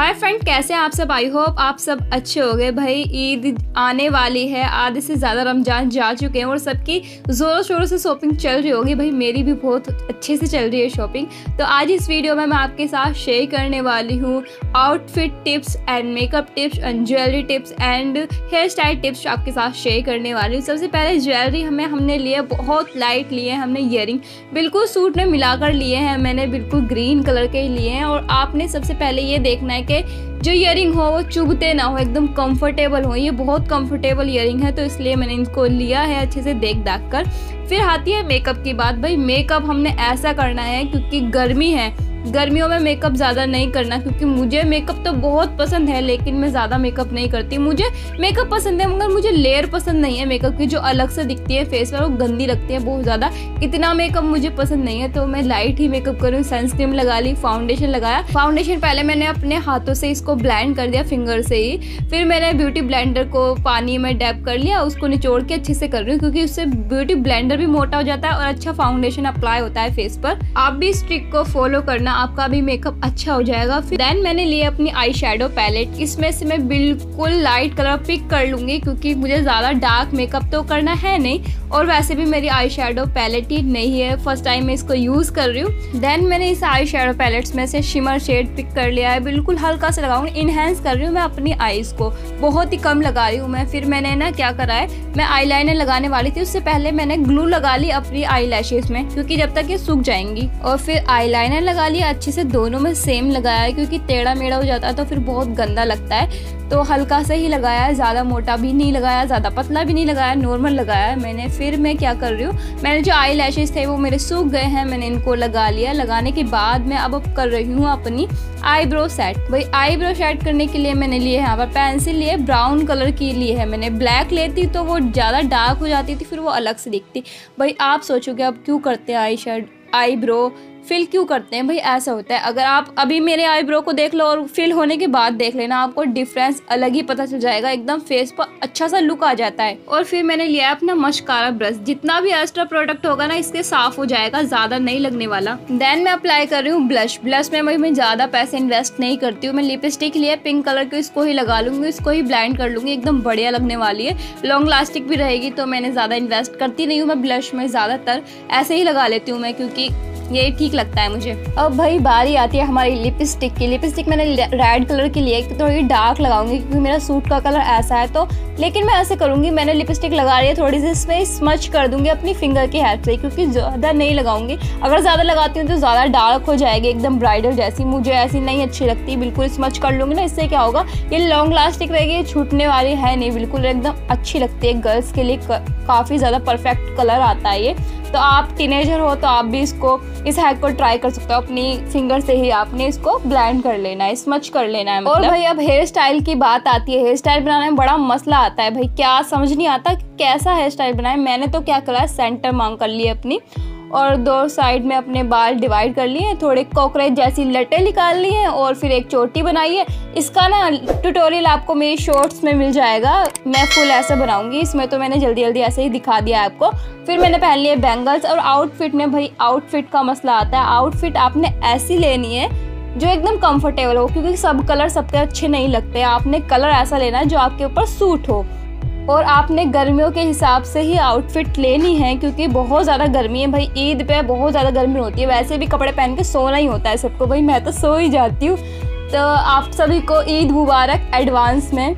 Hi friend कैसे आप सब? आई होप आप सब अच्छे हो गए। भाई, ईद आने वाली है। आधे से ज़्यादा रमज़ान जा चुके हैं और सबकी ज़ोरों शोरों से शॉपिंग चल रही होगी। भाई, मेरी भी बहुत अच्छे से चल रही है शॉपिंग। तो आज इस वीडियो में मैं आपके साथ शेयर करने वाली हूँ outfit tips and makeup tips and jewellery tips and hair style tips आपके साथ शेयर करने वाली हूँ। सबसे पहले ज्वेलरी हमें, हमने लिए, बहुत लाइट लिए हैं हमने ईयर बिल्कुल सूट में मिलाकर लिए हैं। मैंने बिल्कुल ग्रीन कलर के लिए हैं और आपने सबसे पहले ये देखना है कि जो ईयरिंग हो, वो चुभते ना हो, एकदम कंफर्टेबल हो। ये बहुत कंफर्टेबल ईयरिंग है तो इसलिए मैंने इनको लिया है अच्छे से देख दाख कर। फिर आती है मेकअप की बात, भाई मेकअप हमने ऐसा करना है क्योंकि गर्मी है गर्मियों में मेकअप ज़्यादा नहीं करना क्योंकि मुझे मेकअप तो बहुत पसंद है, लेकिन मैं ज़्यादा मेकअप नहीं करती। मुझे मेकअप पसंद है, मगर मुझे लेयर पसंद नहीं है मेकअप की, जो अलग से दिखती है फेस पर, वो गंदी लगती है बहुत ज़्यादा। इतना मेकअप मुझे पसंद नहीं है तो मैं लाइट ही मेकअप करूँ सनस्क्रीन लगा ली फाउंडेशन लगाया। फाउंडेशन पहले मैंने अपने हाथों से इसको ब्लैंड कर दिया फिंगर से ही। फिर मैंने ब्यूटी ब्लैंडर को पानी में डैप कर लिया, उसको निचोड़ के अच्छे से कर रही हूँ, क्योंकि उससे ब्यूटी ब्लैंडर भी मोटा हो जाता है और अच्छा फाउंडेशन अप्लाई होता है फेस पर। आप भी इस ट्रिक को फॉलो करना। करना आपका भी मेकअप अच्छा हो जाएगा। फिर देन मैंने लिए अपनी आई शेडो पैलेट इसमें से मैं बिल्कुल लाइट कलर पिक कर लूँगी क्योंकि मुझे ज़्यादा डार्क मेकअप तो करना है नहीं। और वैसे भी मेरी आई शेडो पैलेट ही नहीं है। फ़र्स्ट टाइम मैं इसको यूज़ कर रही हूँ। देन मैंने इस आई शेडो पैलेट्स में से शिमर शेड पिक कर लिया है। बिल्कुल हल्का से लगाऊँगी। इनहेंस कर रही हूँ मैं अपनी आईज को। बहुत ही कम लगा रही हूँ मैं। फिर मैंने ना क्या करा है? मैं आई लगाने वाली थी। उससे पहले मैंने ग्लू लगा ली अपनी आई में। क्योंकि जब तक ये सूख जाएँगी। और फिर आई लगा लिया अच्छे से दोनों में सेम लगाया है, क्योंकि टेढ़ा मेढ़ा हो जाता है तो फिर बहुत गंदा लगता है। तो हल्का से ही लगाया है, ज़्यादा मोटा भी नहीं लगाया, ज़्यादा पतला भी नहीं लगाया नॉर्मल लगाया है मैंने। फिर मैं क्या कर रही हूँ, मैंने जो आई लैशेज थे वो मेरे सूख गए हैं, मैंने इनको लगा लिया। लगाने के बाद मैं अब कर रही हूँ अपनी आईब्रो सेट भाई आईब्रो सेट करने के लिए मैंने लिए यहाँ पर पेंसिल लिए ब्राउन कलर की लिए है मैंने। ब्लैक लेती तो वो ज़्यादा डार्क हो जाती थी, फिर वो अलग से दिखती। भाई, आप सोचोगे अब क्यों करते हैं आई शेड आईब्रो फिल क्यों करते हैं? भाई, ऐसा होता है। अगर आप अभी मेरे आईब्रो को देख लो और फिल होने के बाद देख लेना, आपको डिफरेंस अलग ही पता चल जाएगा। एकदम फेस पर अच्छा सा लुक आ जाता है। और फिर मैंने लिया अपना मशकारा ब्रश जितना भी एक्स्ट्रा प्रोडक्ट होगा ना, इसके साफ़ हो जाएगा, ज़्यादा नहीं लगने वाला। देन मैं अप्लाई कर रही हूँ ब्लश ब्लश में मैं ज़्यादा पैसे इन्वेस्ट नहीं करती हूँ। मैं लिपस्टिक लिया पिंक कलर की इसको ही लगा लूँगी इसको ही ब्लाइंड कर लूँगी। एकदम बढ़िया लगने वाली है। लॉन्ग लास्टिक भी रहेगी तो मैंने ज़्यादा इन्वेस्ट करती नहीं हूँ मैं ब्लश में ज़्यादातर। ऐसे ही लगा लेती हूँ मैं, क्योंकि ये ठीक लगता है मुझे। अब भाई, बारी आती है हमारी लिपस्टिक की। लिपस्टिक मैंने रेड कलर की ली है थोड़ी डार्क लगाऊँगी, क्योंकि मेरा सूट का कलर ऐसा है तो। लेकिन मैं ऐसे करूँगी, मैंने लिपस्टिक लगा रही है, थोड़ी सी इसमें स्मच कर दूँगी अपनी फिंगर की हेल्प से, क्योंकि ज़्यादा नहीं लगाऊँगी। अगर ज़्यादा लगाती हूँ तो ज़्यादा डार्क हो जाएगी, एकदम ब्राइडल जैसी। मुझे ऐसी नहीं अच्छी लगती, बिल्कुल स्मच कर लूँगी ना, इससे क्या होगा? ये लॉन्ग लास्टिक रहेगी ये छूटने वाली है नहीं, बिल्कुल एकदम अच्छी लगती है। गर्ल्स के लिए काफ़ी ज़्यादा परफेक्ट कलर आता है ये। तो आप टीनेजर हो तो आप भी इसको इस हैक को ट्राई कर सकते हो। अपनी फिंगर से ही आपने इसको ब्लैंड कर लेना है स्मच कर लेना है मतलब। और भाई अब हेयर स्टाइल की बात आती है। हेयर स्टाइल बनाने में बड़ा मसला आता है भाई। क्या समझ नहीं आता कैसा हेयर स्टाइल बनाए? मैंने तो क्या करा है? सेंटर मांग कर ली अपनी। और दो साइड में अपने बाल डिवाइड कर लिए, थोड़े कॉकरेज जैसी लटे निकाल ली हैं और फिर एक चोटी बनाई है। इसका ना ट्यूटोरियल आपको मेरी शॉर्ट्स में मिल जाएगा। मैं फुल ऐसे बनाऊँगी। इसमें तो मैंने जल्दी जल्दी ऐसे ही दिखा दिया आपको। फिर मैंने पहन लिए बैंगल्स और आउटफिट में भाई आउटफिट का मसला आता है। आउटफिट आपने ऐसी लेनी है जो एकदम कंफर्टेबल हो, क्योंकि सब कलर सबके अच्छे नहीं लगते। आपने कलर ऐसा लेना है जो आपके ऊपर सूट हो। और आपने गर्मियों के हिसाब से ही आउटफिट लेनी है, क्योंकि बहुत ज़्यादा गर्मी है भाई। ईद पे बहुत ज़्यादा गर्मी होती है। वैसे भी कपड़े पहन के सोना ही होता है सबको। भाई, मैं तो सो ही जाती हूँ। तो आप सभी को ईद मुबारक एडवांस में।